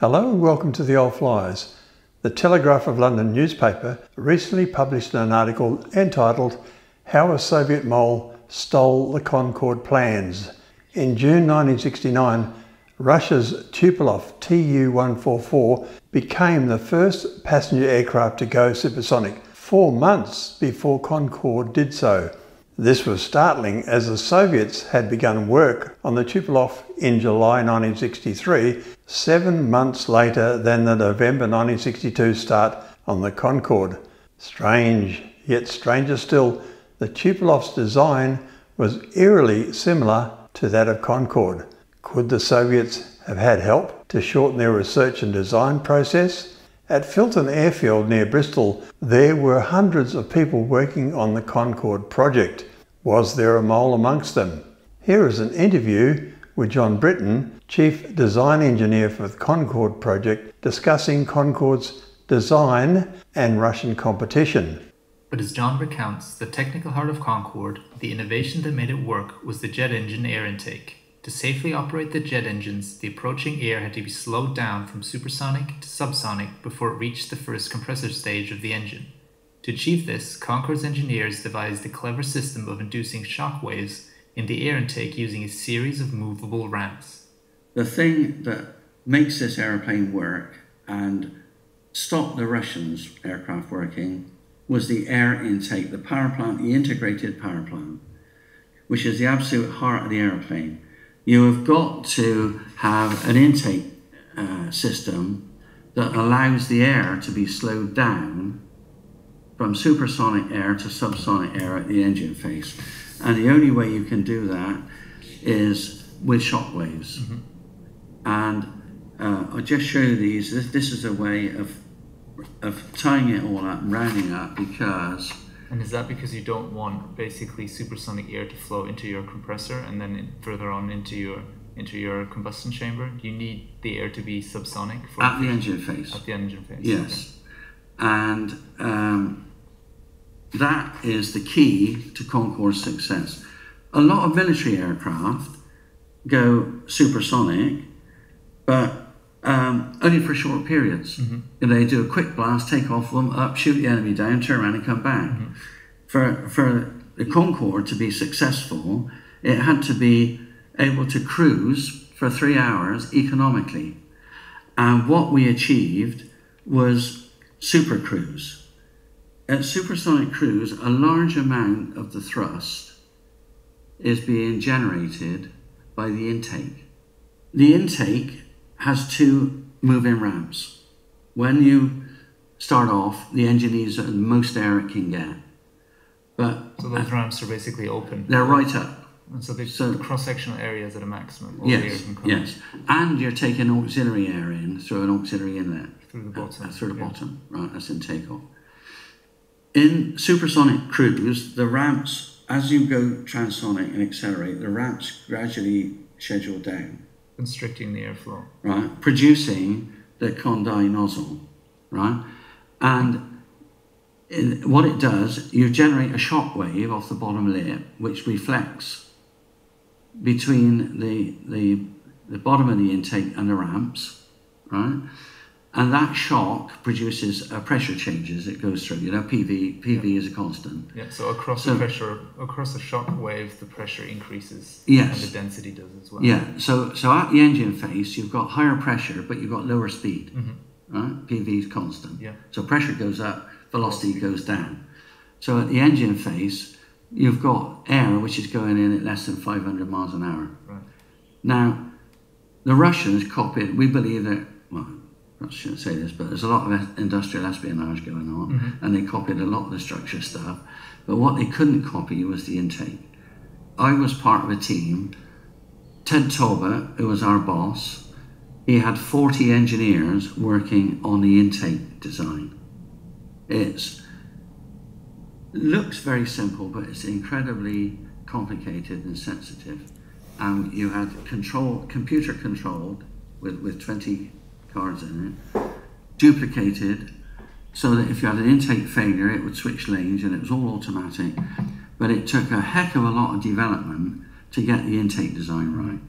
Hello and welcome to the Old Fliers. The Telegraph of London newspaper recently published an article entitled How a Soviet Mole Stole the Concorde Plans. In June 1969, Russia's Tupolev Tu-144 became the first passenger aircraft to go supersonic, four months before Concorde did so. This was startling as the Soviets had begun work on the Tupolev in July 1963, seven months later than the November 1962 start on the Concorde. Strange, yet stranger still, the Tupolev's design was eerily similar to that of Concorde. Could the Soviets have had help to shorten their research and design process? At Filton Airfield near Bristol, there were hundreds of people working on the Concorde project. Was there a mole amongst them? Here is an interview with John Britton, Chief Design Engineer for the Concorde project, discussing Concorde's design and Russian competition. But as John recounts, the technical heart of Concorde, the innovation that made it work, was the jet engine air intake. To safely operate the jet engines, the approaching air had to be slowed down from supersonic to subsonic before it reached the first compressor stage of the engine. To achieve this, Concorde's engineers devised a clever system of inducing shock waves in the air intake using a series of movable ramps. The thing that makes this aeroplane work and stop the Russians' aircraft working was the air intake, the power plant, the integrated power plant, which is the absolute heart of the aeroplane you have got to have an intake uh, system that allows the air to be slowed down from supersonic air to subsonic air at the engine face. And the only way you can do that is with shock waves. Mm-hmm. And uh, I'll just show you these. This, this is a way of, of tying it all up, rounding up, because and is that because you don't want basically supersonic air to flow into your compressor and then further on into your into your combustion chamber? You need the air to be subsonic for at the engine face? At the engine face. Yes, okay. and um, that is the key to Concorde's success. A lot of military aircraft go supersonic, but um, only for short periods. Mm-hmm. They do a quick blast, take off them up, shoot the enemy down, turn around and come back. Mm-hmm. For, for the Concorde to be successful, it had to be able to cruise for three hours economically. And what we achieved was super cruise. At supersonic cruise, a large amount of the thrust is being generated by the intake. The intake has two moving ramps. When you start off, the engine needs the most air it can get. But so those ramps are basically open. They're right up. And so, so the cross-sectional area is at a maximum. yes, yes. And you're taking auxiliary air in through an auxiliary inlet. Through the bottom. Uh, through the yeah. bottom, right, that's in takeoff. In supersonic cruise, the ramps, as you go transonic and accelerate, the ramps gradually schedule down constricting the airflow. Right, producing the con-di nozzle, right? And in, what it does, you generate a shock wave off the bottom lip, which reflects between the, the, the bottom of the intake and the ramps, right? And that shock produces a pressure changes it goes through. You know, PV PV yeah. is a constant. Yeah. So across so, the pressure, across the shock wave, the pressure increases. Yes. And the density does as well. Yeah. So so at the engine face, you've got higher pressure, but you've got lower speed. Mm-hmm. Right. PV is constant. Yeah. So pressure goes up, velocity, velocity goes down. So at the engine face, you've got air which is going in at less than 500 miles an hour. Right. Now, the Russians copied. We believe that I shouldn't say this, but there's a lot of industrial espionage going on, mm-hmm. and they copied a lot of the structure stuff. But what they couldn't copy was the intake. I was part of a team. Ted Talbot, who was our boss, he had 40 engineers working on the intake design. It looks very simple, but it's incredibly complicated and sensitive. And you had control, computer controlled with, with 20 cards in it, duplicated so that if you had an intake failure, it would switch lanes and it was all automatic. But it took a heck of a lot of development to get the intake design right.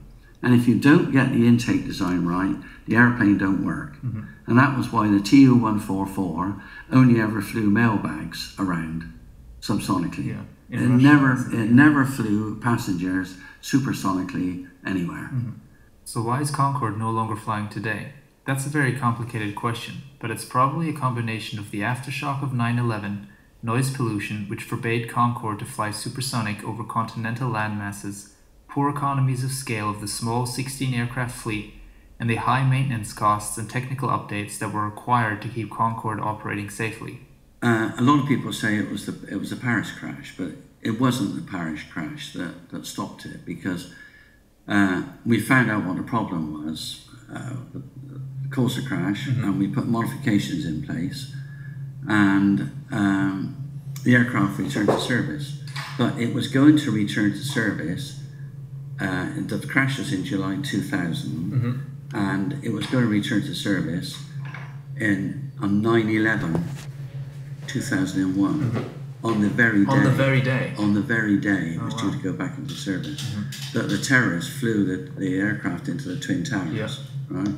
And if you don't get the intake design right, the airplane don't work. Mm-hmm. And that was why the TU-144 only ever flew mailbags around subsonically. Yeah, it never it never flew passengers supersonically anywhere. Mm-hmm. So why is Concorde no longer flying today? That's a very complicated question, but it's probably a combination of the aftershock of 9/11, noise pollution which forbade Concorde to fly supersonic over continental landmasses poor economies of scale of the small 16 aircraft fleet, and the high maintenance costs and technical updates that were required to keep Concorde operating safely. Uh, a lot of people say it was the it was the Paris crash, but it wasn't the Paris crash that, that stopped it because uh, we found out what the problem was. Uh, the, the cause of crash, mm-hmm. and we put modifications in place, and um, the aircraft returned to service. But it was going to return to service uh, the crash was in July 2000, mm-hmm. and it was going to return to service in on 9/11, 2001. Mm-hmm. On the very day. On the very day. On the very day it was oh, wow. due to go back into service. Mm-hmm. That the terrorists flew the, the aircraft into the Twin Towers. Yeah. Right?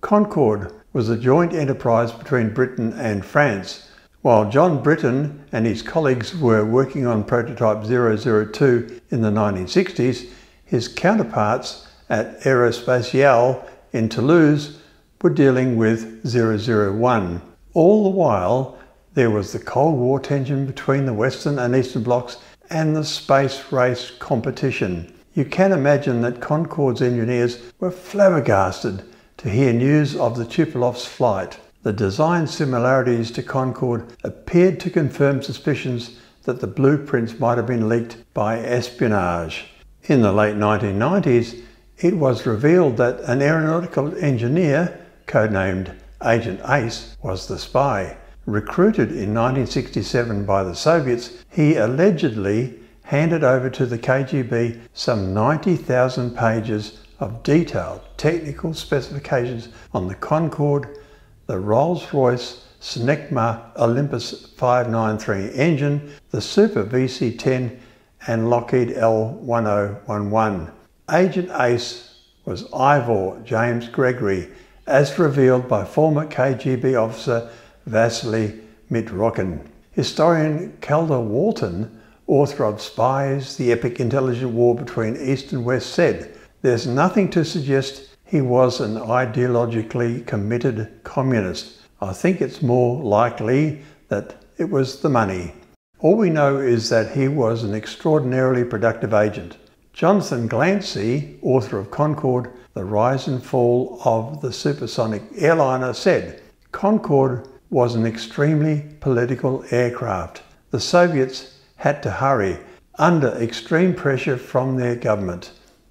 Concorde was a joint enterprise between Britain and France while John Britton and his colleagues were working on prototype 002 in the 1960s, his counterparts at Aerospatiale in Toulouse were dealing with 001. All the while, there was the Cold War tension between the Western and Eastern blocs and the space race competition. You can imagine that Concorde's engineers were flabbergasted to hear news of the Tupolev's flight. The design similarities to Concorde appeared to confirm suspicions that the blueprints might have been leaked by espionage. In the late 1990s, it was revealed that an aeronautical engineer, codenamed Agent Ace, was the spy. Recruited in 1967 by the Soviets, he allegedly handed over to the KGB some 90,000 pages of detailed technical specifications on the Concorde, the Rolls-Royce Snecma Olympus 593 engine, the Super VC-10 and Lockheed L1011. Agent ACE was Ivor James Gregory, as revealed by former KGB officer Vasili Mitrokhin. Historian Calder Walton, author of Spies, the Epic Intelligent War Between East and West, said, There's nothing to suggest he was an ideologically committed communist. I think it's more likely that it was the money. All we know is that he was an extraordinarily productive agent. Jonathan Glancey, author of Concorde, The Rise and Fall of the Supersonic Airliner, said Concorde was an extremely political aircraft. The Soviets had to hurry under extreme pressure from their government.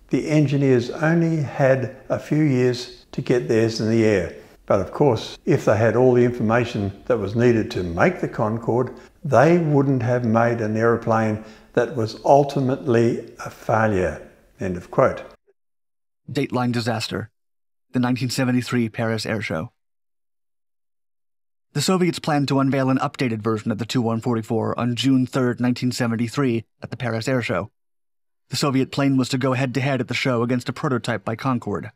The engineers only had a few years to get theirs in the air. But of course, if they had all the information that was needed to make the Concorde, they wouldn't have made an aeroplane that was ultimately a failure. End of quote. Dateline disaster. The 1973 Paris Air Show. The Soviets planned to unveil an updated version of the Tu-144 on June 3, 1973, at the Paris Air Show. The Soviet plane was to go head to head at the show against a prototype by Concorde.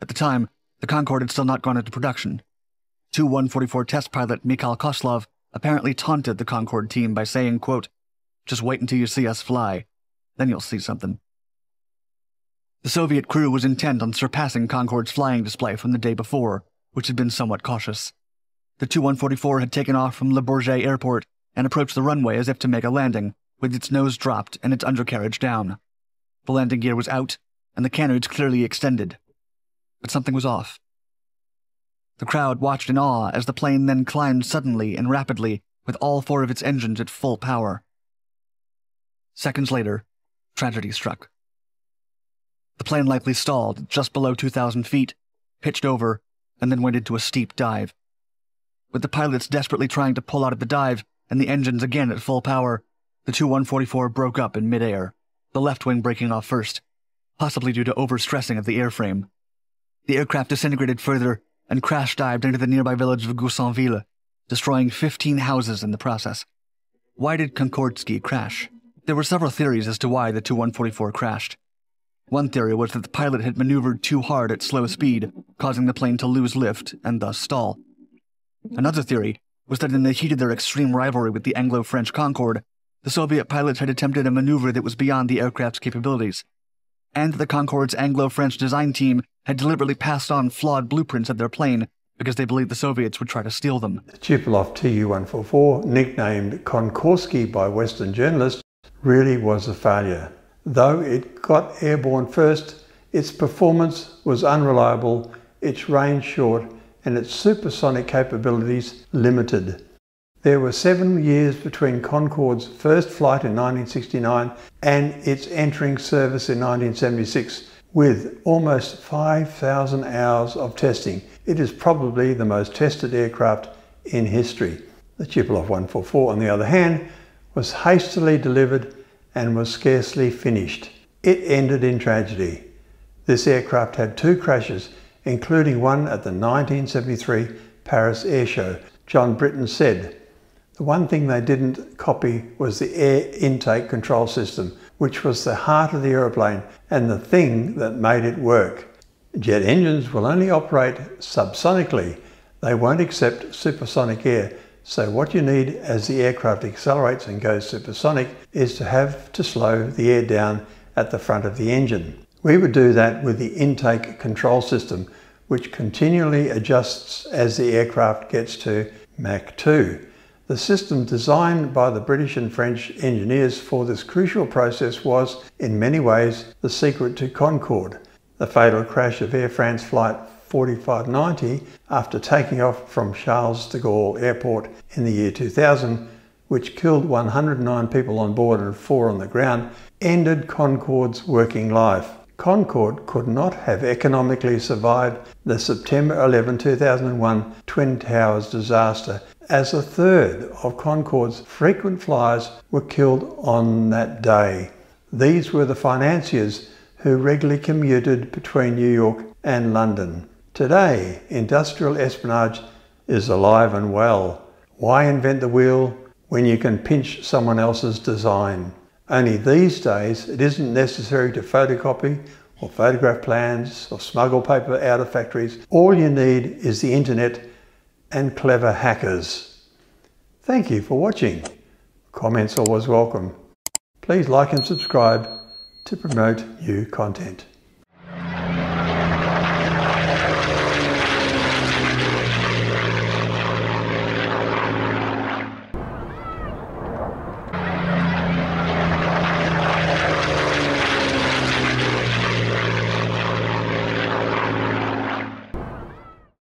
At the time, the Concorde had still not gone into production. Tu-144 test pilot Mikhail Kozlov apparently taunted the Concorde team by saying, quote, Just wait until you see us fly. Then you'll see something. The Soviet crew was intent on surpassing Concorde's flying display from the day before, which had been somewhat cautious. The Tu-144 had taken off from Le Bourget Airport and approached the runway as if to make a landing, with its nose dropped and its undercarriage down. The landing gear was out, and the canards clearly extended. But something was off. The crowd watched in awe as the plane then climbed suddenly and rapidly, with all four of its engines at full power. Seconds later, tragedy struck. The plane likely stalled just below 2,000 feet, pitched over, and then went into a steep dive. With the pilots desperately trying to pull out of the dive and the engines again at full power, the Tu-144 broke up in midair, the left wing breaking off first, possibly due to overstressing of the airframe. The aircraft disintegrated further and crash dived into the nearby village of Goussainville, destroying 15 houses in the process. Why did Concordski crash? There were several theories as to why the Tu-144 crashed. One theory was that the pilot had maneuvered too hard at slow speed, causing the plane to lose lift and thus stall. Another theory was that in the heat of their extreme rivalry with the Anglo French Concorde, the Soviet pilots had attempted a maneuver that was beyond the aircraft's capabilities, and the Concorde's Anglo French design team had deliberately passed on flawed blueprints of their plane because they believed the Soviets would try to steal them. The Tupolev Tu 144, nicknamed Concordski by Western journalists, really was a failure. Though it got airborne first, its performance was unreliable, its range short, and its supersonic capabilities limited. There were seven years between Concorde's first flight in 1969 and its entering service in 1976, with almost 5,000 hours of testing. It is probably the most tested aircraft in history. The Tupolev 144, on the other hand, was hastily delivered and was scarcely finished. It ended in tragedy. This aircraft had two crashes, including one at the 1973 Paris Air Show. John Britton said, the one thing they didn't copy was the air intake control system, which was the heart of the aeroplane and the thing that made it work. Jet engines will only operate subsonically. They won't accept supersonic air, so what you need as the aircraft accelerates and goes supersonic is to have to slow the air down at the front of the engine. We would do that with the intake control system, which continually adjusts as the aircraft gets to Mach 2. The system designed by the British and French engineers for this crucial process was, in many ways, the secret to Concorde. The fatal crash of Air France Flight 4590 after taking off from Charles de Gaulle Airport in the year 2000, which killed 109 people on board and four on the ground, ended Concorde's working life. Concorde could not have economically survived the September 11, 2001 Twin Towers disaster, as a third of Concorde's frequent flyers were killed on that day. These were the financiers who regularly commuted between New York and London. Today, industrial espionage is alive and well. Why invent the wheel when you can pinch someone else's design? Only these days, it isn't necessary to photocopy or photograph plans or smuggle paper out of factories. All you need is the internet and clever hackers. Thank you for watching. Comments always welcome. Please like and subscribe to promote new content.